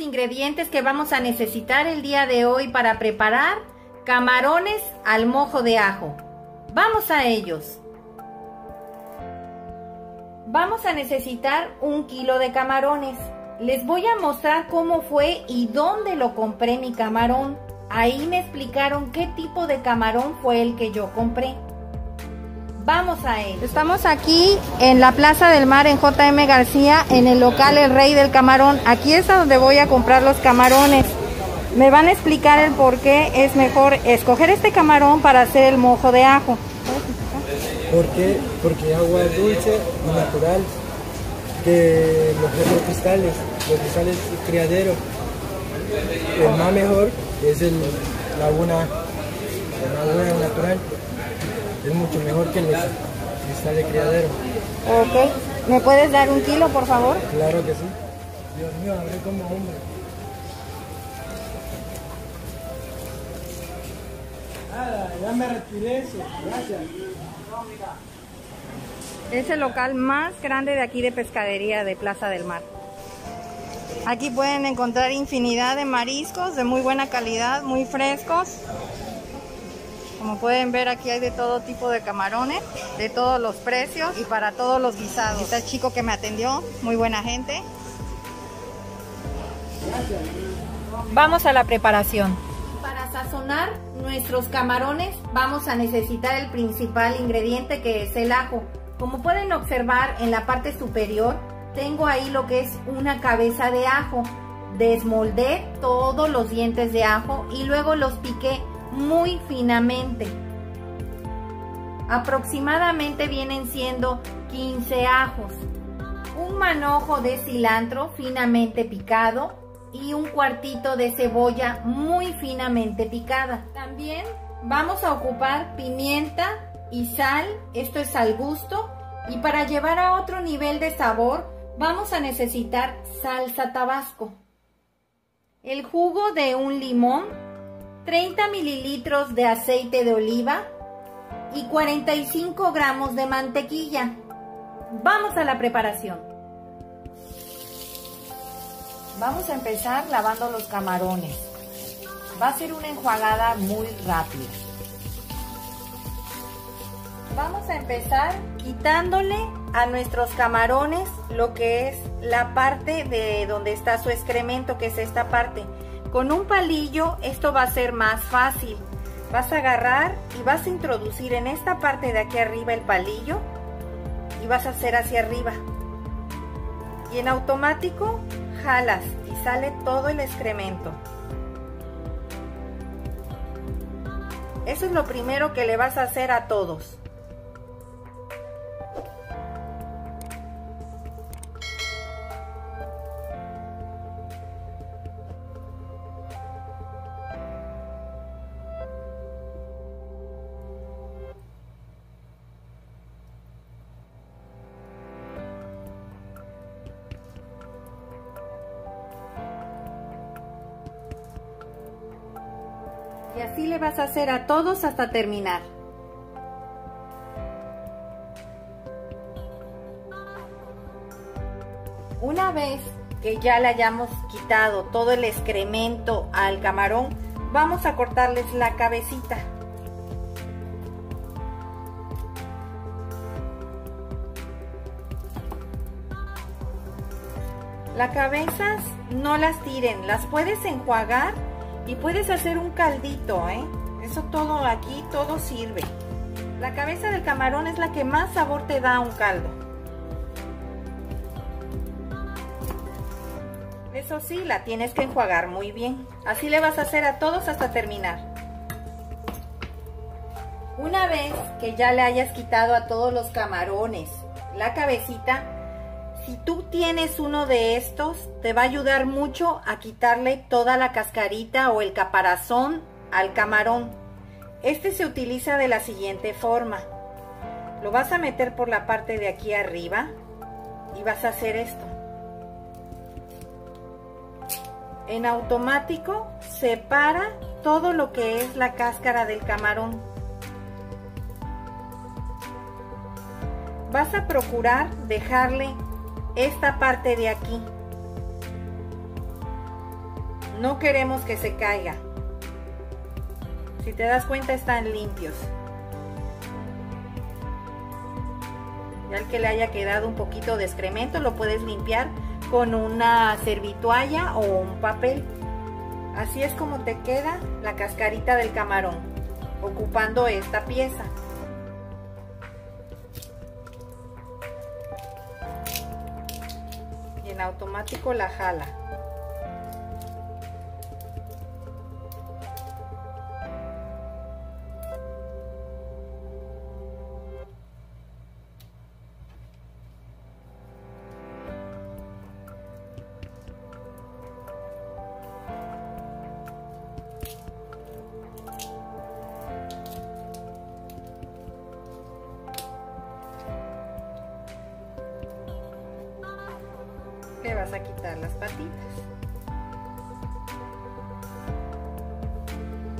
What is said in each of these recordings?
ingredientes que vamos a necesitar el día de hoy para preparar camarones al mojo de ajo. Vamos a ellos. Vamos a necesitar un kilo de camarones. Les voy a mostrar cómo fue y dónde lo compré mi camarón. Ahí me explicaron qué tipo de camarón fue el que yo compré. Vamos a él. Estamos aquí en la Plaza del Mar en JM García, en el local El Rey del Camarón. Aquí es a donde voy a comprar los camarones. Me van a explicar el por qué es mejor escoger este camarón para hacer el mojo de ajo. ¿Por qué? Porque agua dulce y natural de los cristales, los cristales criadero. El más mejor es el laguna, la laguna natural es mucho mejor que el cristal de criadero. Ok. ¿Me puedes dar un kilo, por favor? Claro que sí. Dios mío, hablé como hombre. Nada, ya me retiré eso. Gracias. Es el local más grande de aquí de pescadería de Plaza del Mar. Aquí pueden encontrar infinidad de mariscos de muy buena calidad, muy frescos. Como pueden ver aquí hay de todo tipo de camarones, de todos los precios y para todos los guisados. Está el chico que me atendió, muy buena gente. Vamos a la preparación. Para sazonar nuestros camarones vamos a necesitar el principal ingrediente que es el ajo. Como pueden observar en la parte superior tengo ahí lo que es una cabeza de ajo. Desmoldé todos los dientes de ajo y luego los piqué muy finamente. Aproximadamente vienen siendo 15 ajos, un manojo de cilantro finamente picado y un cuartito de cebolla muy finamente picada. También vamos a ocupar pimienta y sal, esto es al gusto, y para llevar a otro nivel de sabor vamos a necesitar salsa tabasco. El jugo de un limón 30 mililitros de aceite de oliva y 45 gramos de mantequilla. Vamos a la preparación. Vamos a empezar lavando los camarones. Va a ser una enjuagada muy rápida. Vamos a empezar quitándole a nuestros camarones lo que es la parte de donde está su excremento, que es esta parte. Con un palillo esto va a ser más fácil. Vas a agarrar y vas a introducir en esta parte de aquí arriba el palillo y vas a hacer hacia arriba. Y en automático jalas y sale todo el excremento. Eso es lo primero que le vas a hacer a todos. Y así le vas a hacer a todos hasta terminar. Una vez que ya le hayamos quitado todo el excremento al camarón, vamos a cortarles la cabecita. Las cabezas no las tiren, las puedes enjuagar y puedes hacer un caldito, ¿eh? Eso todo aquí, todo sirve. La cabeza del camarón es la que más sabor te da a un caldo. Eso sí, la tienes que enjuagar muy bien. Así le vas a hacer a todos hasta terminar. Una vez que ya le hayas quitado a todos los camarones la cabecita, si tú tienes uno de estos, te va a ayudar mucho a quitarle toda la cascarita o el caparazón al camarón. Este se utiliza de la siguiente forma. Lo vas a meter por la parte de aquí arriba y vas a hacer esto. En automático separa todo lo que es la cáscara del camarón. Vas a procurar dejarle esta parte de aquí. No queremos que se caiga. Si te das cuenta están limpios. Ya el que le haya quedado un poquito de excremento lo puedes limpiar con una servitualla o un papel. Así es como te queda la cascarita del camarón, ocupando esta pieza. Automático la jala. Le vas a quitar las patitas.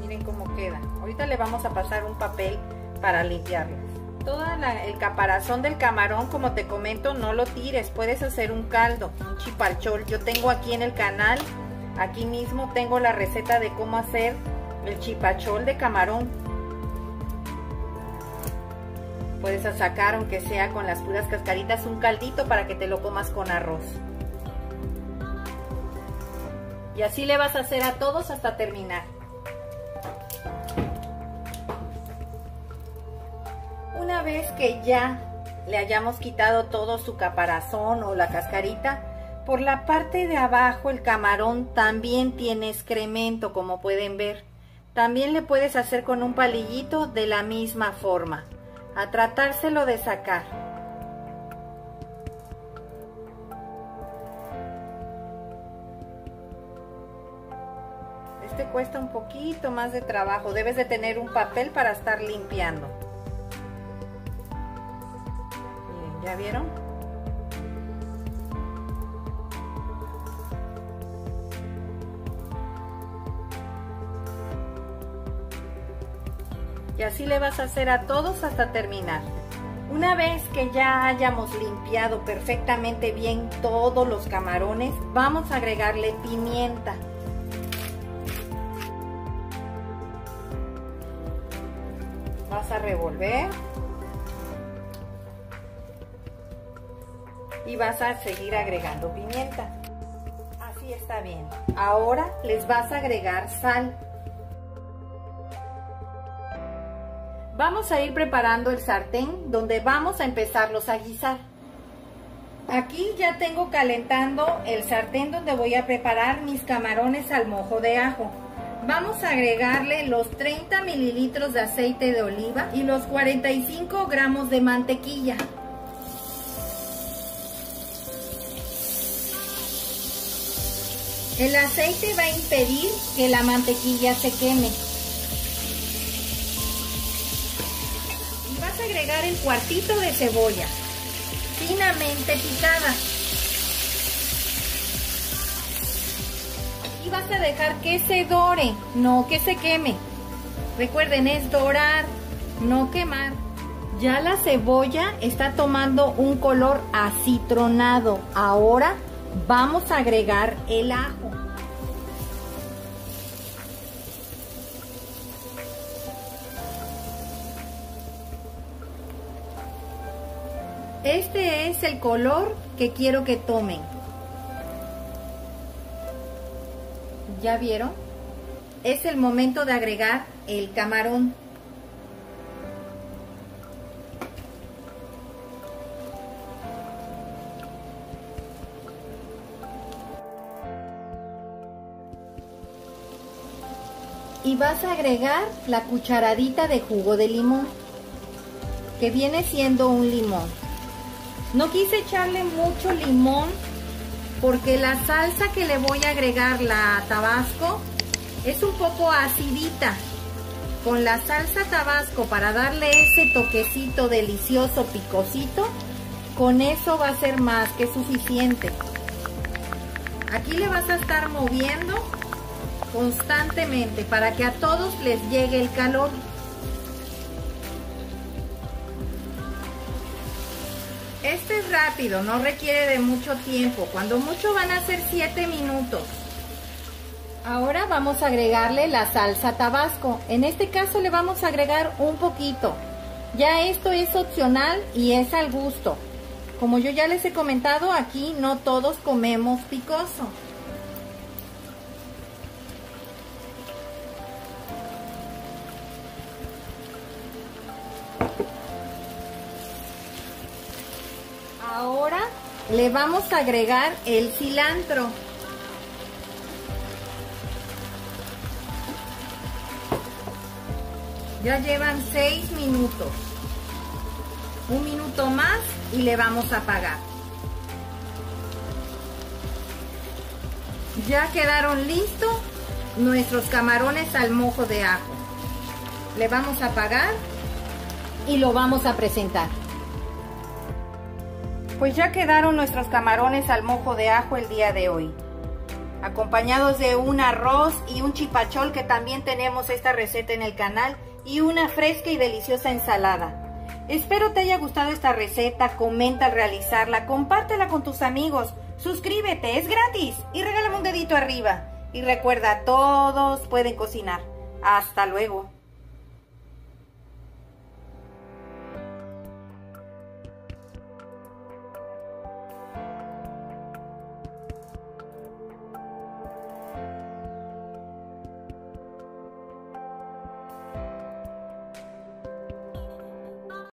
Miren cómo queda. Ahorita le vamos a pasar un papel para limpiarlas. Todo el caparazón del camarón, como te comento, no lo tires. Puedes hacer un caldo, un chipalchol. Yo tengo aquí en el canal, aquí mismo tengo la receta de cómo hacer el chipachol de camarón. Puedes sacar, aunque sea con las puras cascaritas, un caldito para que te lo comas con arroz. Y así le vas a hacer a todos hasta terminar. Una vez que ya le hayamos quitado todo su caparazón o la cascarita, por la parte de abajo el camarón también tiene excremento, como pueden ver. También le puedes hacer con un palillito de la misma forma, a tratárselo de sacar. Este cuesta un poquito más de trabajo. Debes de tener un papel para estar limpiando. Miren, ¿ya vieron? Y así le vas a hacer a todos hasta terminar. Una vez que ya hayamos limpiado perfectamente bien todos los camarones, vamos a agregarle pimienta. A revolver. Y vas a seguir agregando pimienta. Así está bien. Ahora les vas a agregar sal. Vamos a ir preparando el sartén donde vamos a empezarlos a guisar. Aquí ya tengo calentando el sartén donde voy a preparar mis camarones al mojo de ajo. Vamos a agregarle los 30 mililitros de aceite de oliva y los 45 gramos de mantequilla. El aceite va a impedir que la mantequilla se queme. Y vas a agregar el cuartito de cebolla, finamente picada. A dejar que se dore, no que se queme. Recuerden, es dorar, no quemar. Ya la cebolla está tomando un color acitronado. Ahora vamos a agregar el ajo. Este es el color que quiero que tomen. ¿Ya vieron? Es el momento de agregar el camarón. Y vas a agregar la cucharadita de jugo de limón, que viene siendo un limón. No quise echarle mucho limón porque la salsa que le voy a agregar, la tabasco, es un poco acidita. Con la salsa tabasco para darle ese toquecito delicioso picosito, con eso va a ser más que suficiente. Aquí le vas a estar moviendo constantemente para que a todos les llegue el calor. Este es rápido, no requiere de mucho tiempo. Cuando mucho van a ser 7 minutos. Ahora vamos a agregarle la salsa tabasco. En este caso le vamos a agregar un poquito. Ya esto es opcional y es al gusto. Como yo ya les he comentado, aquí no todos comemos picoso. Le vamos a agregar el cilantro. Ya llevan 6 minutos. Un minuto más y le vamos a apagar. Ya quedaron listos nuestros camarones al mojo de ajo. Le vamos a apagar y lo vamos a presentar. Pues ya quedaron nuestros camarones al mojo de ajo el día de hoy. Acompañados de un arroz y un chipachol que también tenemos esta receta en el canal y una fresca y deliciosa ensalada. Espero te haya gustado esta receta, comenta al realizarla, compártela con tus amigos, suscríbete, es gratis y regálame un dedito arriba. Y recuerda, todos pueden cocinar. Hasta luego.